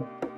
Tchau.